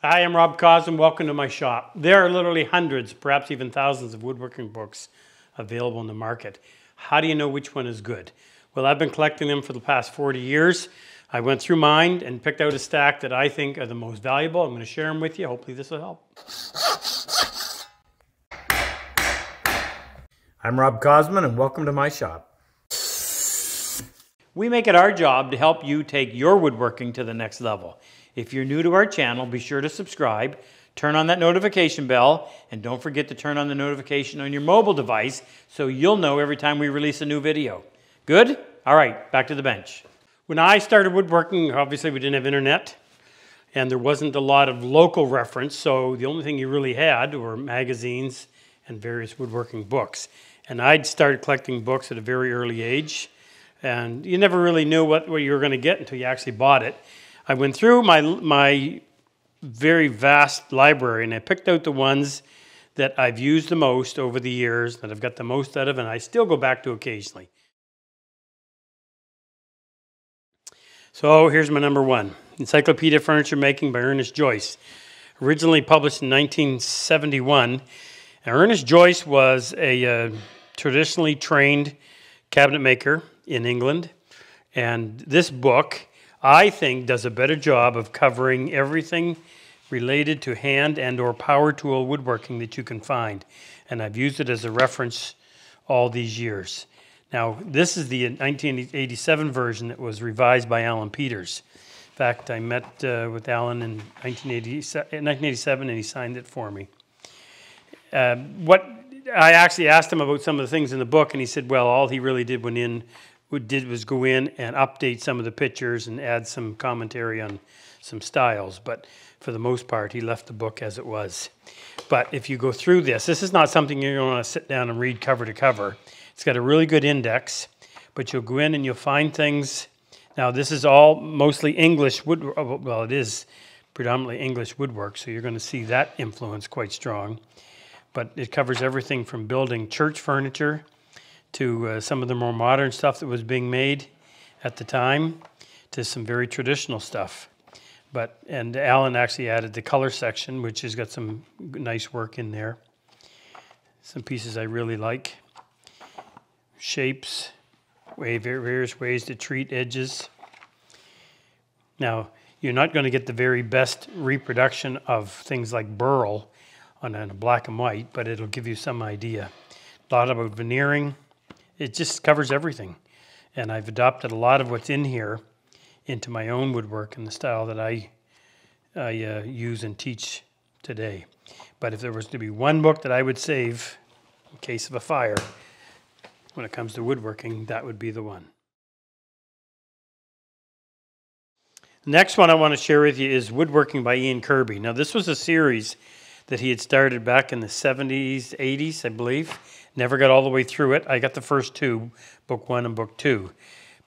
Hi, I'm Rob Cosman. Welcome to my shop. There are literally hundreds, perhaps even thousands of woodworking books available in the market. How do you know which one is good? Well, I've been collecting them for the past 40 years. I went through mine and picked out a stack that I think are the most valuable. I'm going to share them with you. Hopefully, this will help. I'm Rob Cosman, and welcome to my shop. We make it our job to help you take your woodworking to the next level. If you're new to our channel, be sure to subscribe, turn on that notification bell, and don't forget to turn on the notification on your mobile device so you'll know every time we release a new video. Good? All right, back to the bench. When I started woodworking, obviously we didn't have internet and there wasn't a lot of local reference, so the only thing you really had were magazines and various woodworking books. And I'd started collecting books at a very early age, and you never really knew what, what you were going to get until you actually bought it. I went through my, my very vast library and I picked out the ones that I've used the most over the years, that I've got the most out of, and I still go back to occasionally. So here's my number one Encyclopedia Furniture Making by Ernest Joyce. Originally published in 1971. Now, Ernest Joyce was a uh, traditionally trained cabinet maker in England, and this book I think does a better job of covering everything related to hand and or power tool woodworking that you can find. And I've used it as a reference all these years. Now, this is the 1987 version that was revised by Alan Peters. In fact, I met uh, with Alan in 1987 and he signed it for me. Uh, what I actually asked him about some of the things in the book, and he said, well, all he really did went in did was go in and update some of the pictures and add some commentary on some styles. But for the most part, he left the book as it was. But if you go through this, this is not something you're going to sit down and read cover to cover. It's got a really good index, but you'll go in and you'll find things. Now, this is all mostly English wood. Well, it is predominantly English woodwork, so you're going to see that influence quite strong. But it covers everything from building church furniture to uh, some of the more modern stuff that was being made at the time to some very traditional stuff. But and Alan actually added the color section, which has got some nice work in there. Some pieces I really like. Shapes, way, various ways to treat edges. Now, you're not going to get the very best reproduction of things like burl on a black and white, but it'll give you some idea. Lot about veneering it just covers everything. And I've adopted a lot of what's in here into my own woodwork and the style that I, I uh, use and teach today. But if there was to be one book that I would save in case of a fire, when it comes to woodworking, that would be the one. next one I want to share with you is Woodworking by Ian Kirby. Now, this was a series that he had started back in the 70s, 80s, I believe. Never got all the way through it. I got the first two, book one and book two.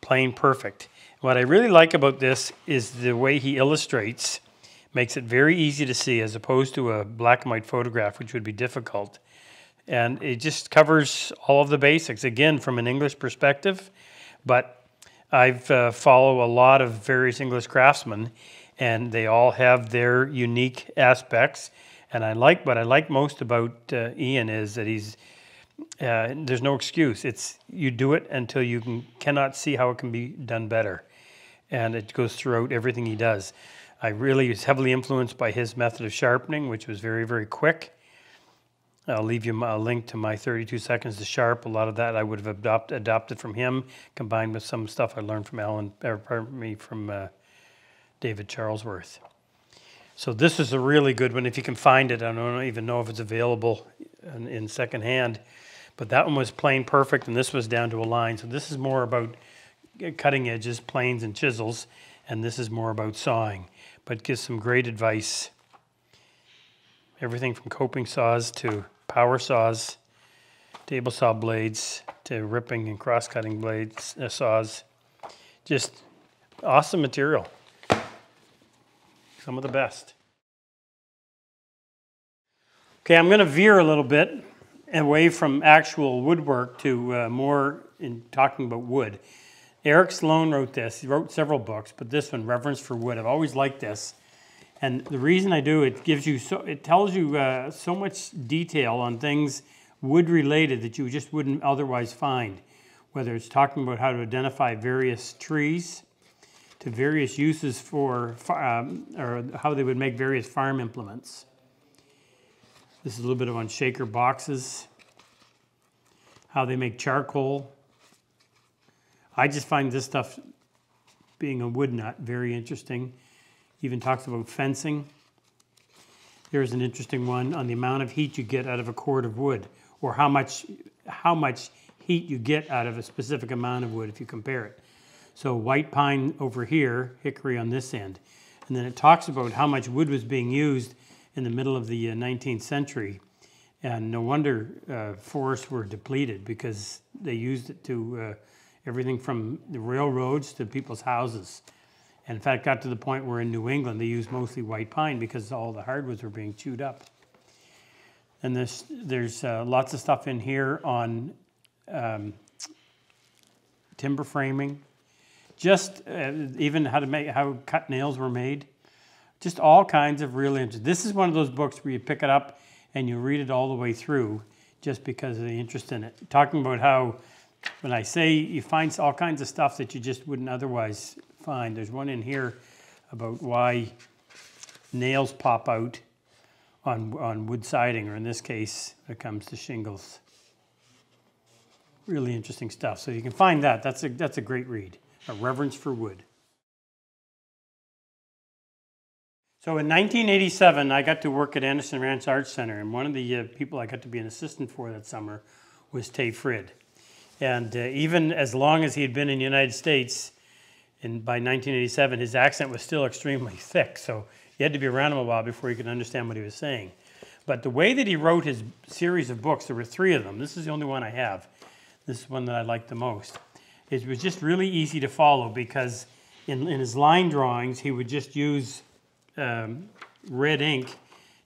Plane perfect. What I really like about this is the way he illustrates, makes it very easy to see as opposed to a black and white photograph, which would be difficult. And it just covers all of the basics, again, from an English perspective. But I've uh, follow a lot of various English craftsmen, and they all have their unique aspects and I like what I like most about uh, Ian is that he's uh, there's no excuse. It's you do it until you can, cannot see how it can be done better, and it goes throughout everything he does. I really was heavily influenced by his method of sharpening, which was very very quick. I'll leave you a link to my 32 seconds to sharp. A lot of that I would have adopt, adopted from him, combined with some stuff I learned from Alan, or pardon me, from uh, David Charlesworth. So this is a really good one if you can find it. I don't even know if it's available in, in secondhand, but that one was plane perfect, and this was down to a line. So this is more about cutting edges, planes and chisels, and this is more about sawing, but gives some great advice. Everything from coping saws to power saws, table saw blades to ripping and cross-cutting blades, uh, saws. Just awesome material some of the best. Okay, I'm going to veer a little bit away from actual woodwork to uh, more in talking about wood. Eric Sloane wrote this. He wrote several books, but this one, Reverence for Wood. I've always liked this. And the reason I do, it gives you so, it tells you uh, so much detail on things wood related that you just wouldn't otherwise find. Whether it's talking about how to identify various trees, to various uses for, um, or how they would make various farm implements. This is a little bit of on shaker boxes, how they make charcoal. I just find this stuff, being a wood nut, very interesting. Even talks about fencing. Here's an interesting one on the amount of heat you get out of a cord of wood, or how much, how much heat you get out of a specific amount of wood if you compare it. So white pine over here, hickory on this end. And then it talks about how much wood was being used in the middle of the 19th uh, century. And no wonder uh, forests were depleted because they used it to uh, everything from the railroads to people's houses. And in fact, got to the point where in New England they used mostly white pine because all the hardwoods were being chewed up. And there's, there's uh, lots of stuff in here on um, timber framing, just uh, even how to make how cut nails were made, just all kinds of really interesting. This is one of those books where you pick it up and you read it all the way through, just because of the interest in it. Talking about how when I say you find all kinds of stuff that you just wouldn't otherwise find. There's one in here about why nails pop out on on wood siding, or in this case, it comes to shingles. Really interesting stuff. So you can find that. That's a that's a great read a reverence for wood. So in 1987, I got to work at Anderson Ranch Arts Center, and one of the uh, people I got to be an assistant for that summer was Tage Frid. And uh, even as long as he had been in the United States, and by 1987, his accent was still extremely thick, so you had to be around him a while before you could understand what he was saying. But the way that he wrote his series of books, there were three of them. This is the only one I have. This is one that I like the most it was just really easy to follow because in, in his line drawings, he would just use um, red ink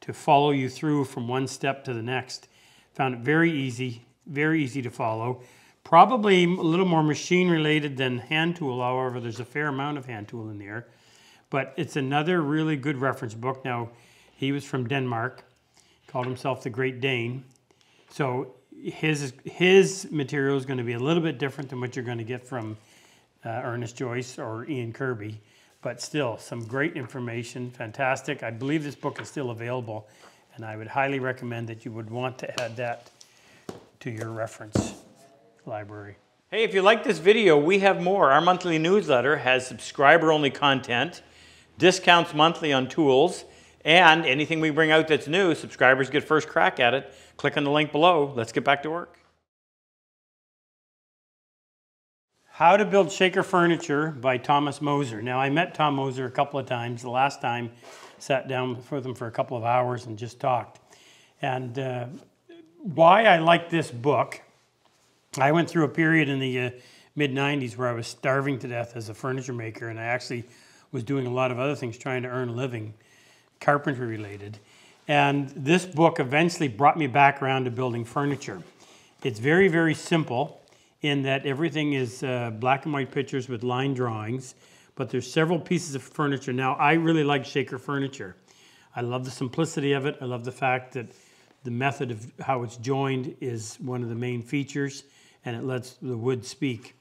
to follow you through from one step to the next. Found it very easy, very easy to follow. Probably a little more machine related than hand tool, however, there's a fair amount of hand tool in there. But it's another really good reference book. Now, he was from Denmark, called himself the Great Dane. So his his material is going to be a little bit different than what you're going to get from uh, Ernest Joyce or Ian Kirby, but still some great information, fantastic. I believe this book is still available, and I would highly recommend that you would want to add that to your reference library. Hey, if you like this video, we have more. Our monthly newsletter has subscriber-only content, discounts monthly on tools, and anything we bring out that's new, subscribers get first crack at it. Click on the link below. Let's get back to work. How to Build Shaker Furniture by Thomas Moser. Now, I met Tom Moser a couple of times. The last time, sat down with him for a couple of hours and just talked. And uh, why I like this book, I went through a period in the uh, mid 90s where I was starving to death as a furniture maker, and I actually was doing a lot of other things trying to earn a living, carpentry related. And this book eventually brought me back around to building furniture. It's very, very simple in that everything is uh, black and white pictures with line drawings, but there's several pieces of furniture. Now, I really like Shaker furniture. I love the simplicity of it. I love the fact that the method of how it's joined is one of the main features, and it lets the wood speak.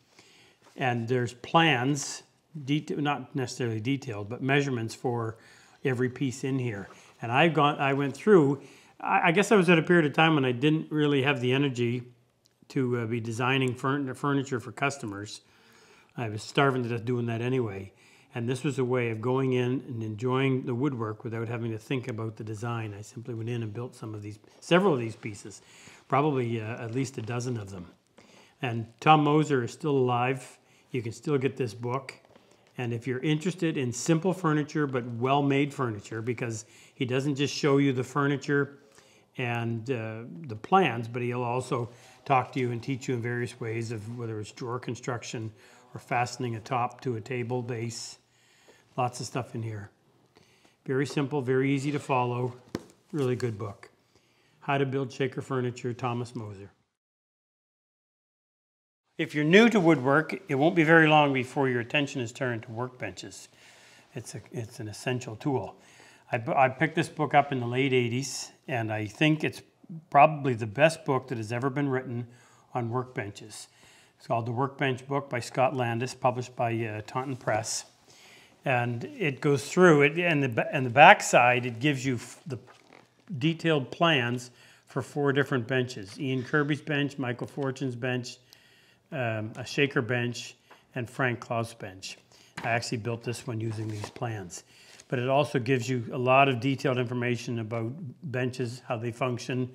And there's plans, not necessarily detailed, but measurements for every piece in here. And I've gone, I went through, I, I guess I was at a period of time when I didn't really have the energy to uh, be designing furniture for customers. I was starving to death doing that anyway. And this was a way of going in and enjoying the woodwork without having to think about the design. I simply went in and built some of these, several of these pieces, probably uh, at least a dozen of them. And Tom Moser is still alive. You can still get this book. And if you're interested in simple furniture but well made furniture, because he doesn't just show you the furniture and uh, the plans, but he'll also talk to you and teach you in various ways of whether it's drawer construction or fastening a top to a table base. Lots of stuff in here. Very simple, very easy to follow. Really good book. How to Build Shaker Furniture, Thomas Moser. If you're new to woodwork, it won't be very long before your attention is turned to workbenches. It's, a, it's an essential tool. I, I picked this book up in the late 80s, and I think it's probably the best book that has ever been written on workbenches. It's called The Workbench Book by Scott Landis, published by uh, Taunton Press. And it goes through it, and the, and the back side, it gives you the detailed plans for four different benches Ian Kirby's bench, Michael Fortune's bench, um, a shaker bench, and Frank Klausz bench. I actually built this one using these plans. But it also gives you a lot of detailed information about benches, how they function,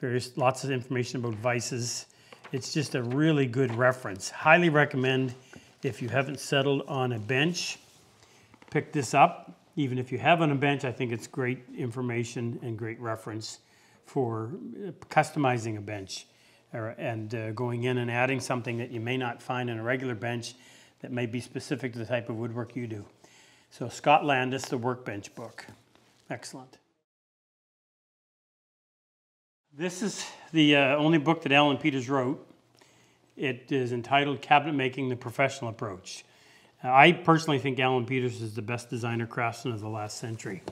various lots of information about vices. It's just a really good reference. Highly recommend if you haven't settled on a bench, pick this up. Even if you have on a bench, I think it's great information and great reference for uh, customizing a bench or, and uh, going in and adding something that you may not find in a regular bench that may be specific to the type of woodwork you do. So Scott Landis, the Workbench Book. Excellent. This is the uh, only book that Alan Peters wrote. It is entitled Cabinet Making the Professional Approach. I personally think Alan Peters is the best designer craftsman of the last century.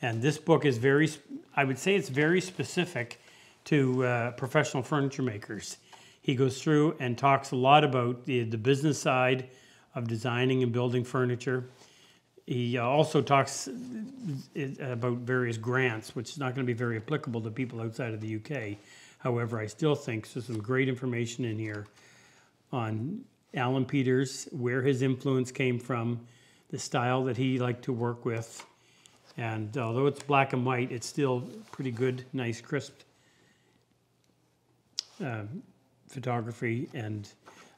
And this book is very, I would say it's very specific to uh, professional furniture makers. He goes through and talks a lot about the, the business side of designing and building furniture. He uh, also talks uh, about various grants, which is not going to be very applicable to people outside of the UK. However, I still think there's some great information in here on Alan Peters, where his influence came from, the style that he liked to work with. And although it's black and white, it's still pretty good, nice, crisp uh, photography. And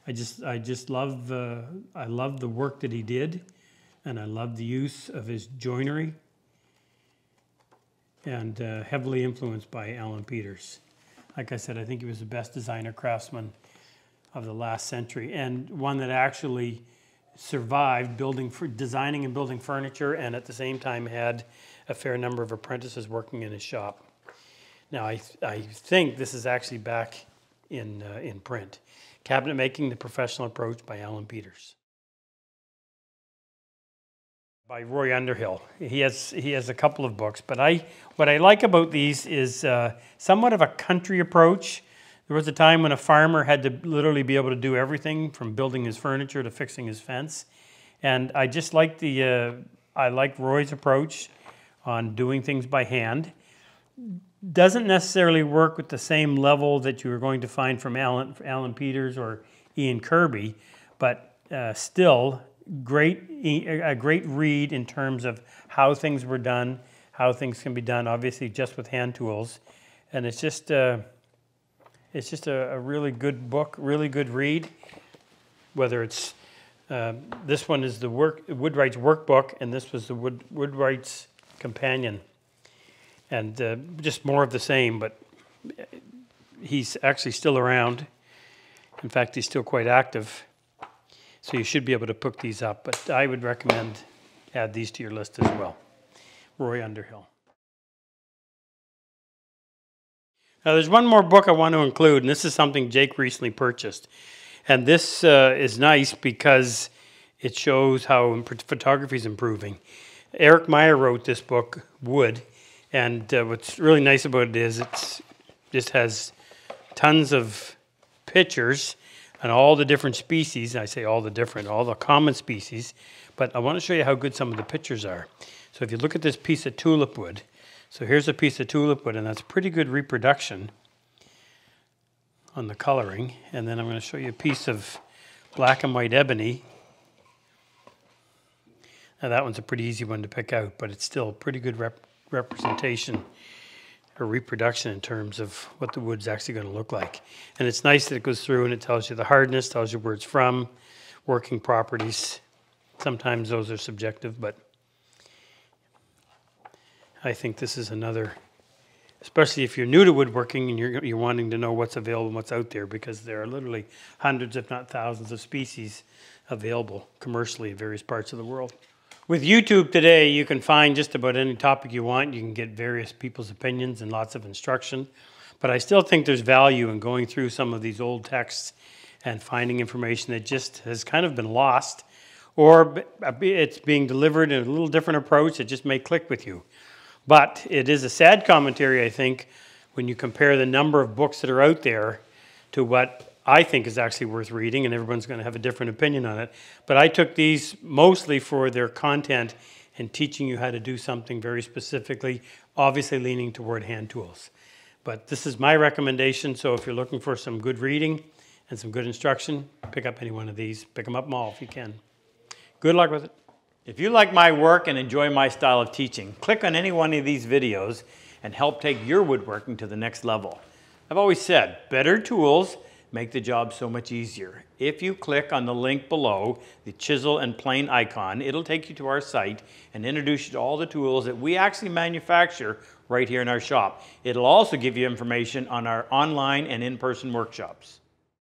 I just, I just love, uh, I love the work that he did, and I love the use of his joinery. And uh, heavily influenced by Alan Peters. Like I said, I think he was the best designer craftsman of the last century, and one that actually survived building for designing and building furniture, and at the same time had a fair number of apprentices working in his shop. Now, I, I think this is actually back in, uh, in print. Cabinet Making the Professional Approach by Alan Peters. By Roy Underhill. He has, he has a couple of books, but I, what I like about these is uh, somewhat of a country approach. There was a time when a farmer had to literally be able to do everything from building his furniture to fixing his fence. And I just like the, uh, I like Roy's approach on doing things by hand doesn't necessarily work with the same level that you are going to find from Alan, Alan Peters or Ian Kirby, but uh, still great, a great read in terms of how things were done, how things can be done, obviously just with hand tools, and it's just uh, it's just a, a, really good book, really good read. Whether it's uh, this one is the work Woodwright's workbook, and this was the Wood, Woodwright's companion and uh, just more of the same. But he's actually still around. In fact, he's still quite active. So you should be able to pick these up. But I would recommend add these to your list as well. Roy Underhill. Now, there's one more book I want to include, and this is something Jake recently purchased. And this uh, is nice because it shows how photography is improving. Eric Meier wrote this book, Wood, and uh, what's really nice about it is it just has tons of pictures on all the different species. I say all the different, all the common species. But I want to show you how good some of the pictures are. So if you look at this piece of tulip wood, so here's a piece of tulip wood, and that's pretty good reproduction on the coloring. And then I'm going to show you a piece of black and white ebony. Now that one's a pretty easy one to pick out, but it's still pretty good rep representation or reproduction in terms of what the wood's actually going to look like. And it's nice that it goes through and it tells you the hardness, tells you where it's from, working properties. Sometimes those are subjective, but I think this is another, especially if you're new to woodworking and you're, you're wanting to know what's available and what's out there, because there are literally hundreds, if not thousands, of species available commercially in various parts of the world. With YouTube today, you can find just about any topic you want. You can get various people's opinions and lots of instruction. But I still think there's value in going through some of these old texts and finding information that just has kind of been lost or uh, it's being delivered in a little different approach that just may click with you. But it is a sad commentary, I think, when you compare the number of books that are out there to what I think is actually worth reading, and everyone's going to have a different opinion on it. But I took these mostly for their content and teaching you how to do something very specifically, obviously leaning toward hand tools. But this is my recommendation, so if you're looking for some good reading and some good instruction, pick up any one of these. Pick them up them all if you can. Good luck with it. If you like my work and enjoy my style of teaching, click on any one of these videos and help take your woodworking to the next level. I've always said, better tools make the job so much easier. If you click on the link below, the chisel and plane icon, it'll take you to our site and introduce you to all the tools that we actually manufacture right here in our shop. It'll also give you information on our online and in-person workshops.